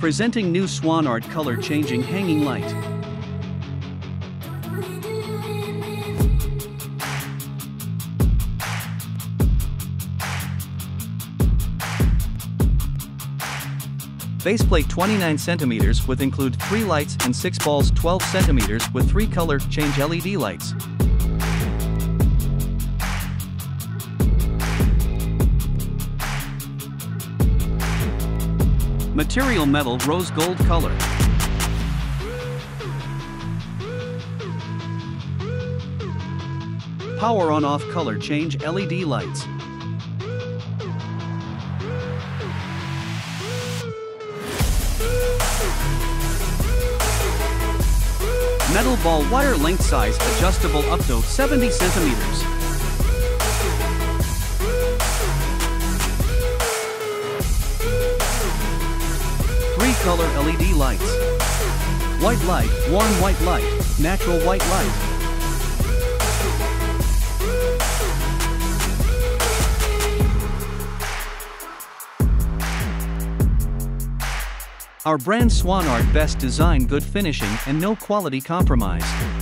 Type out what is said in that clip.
Presenting new Swan Art color changing hanging light. Faceplate 29 cm with include 3 lights and 6 balls 12 cm with 3 color change LED lights. Material metal rose gold color. Power on off color change LED lights. Metal ball wire length size adjustable up to 70 centimeters. Color LED lights. White light, warm white light, natural white light. Our brand Swan Art best design good finishing and no quality compromise.